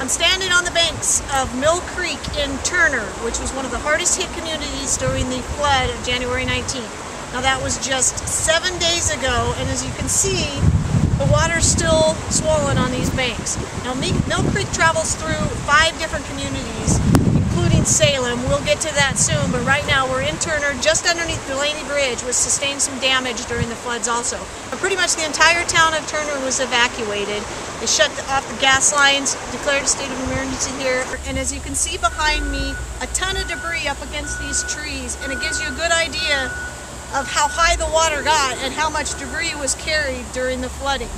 I'm standing on the banks of Mill Creek in Turner, which was one of the hardest hit communities during the flood of January 19th. Now that was just seven days ago, and as you can see, the water's still swollen on these banks. Now Mill Creek travels through five different communities, including Salem. Um, we'll get to that soon, but right now we're in Turner, just underneath Delaney Bridge, which sustained some damage during the floods also. But pretty much the entire town of Turner was evacuated. They shut off the gas lines, declared a state of emergency here, and as you can see behind me, a ton of debris up against these trees, and it gives you a good idea of how high the water got and how much debris was carried during the flooding.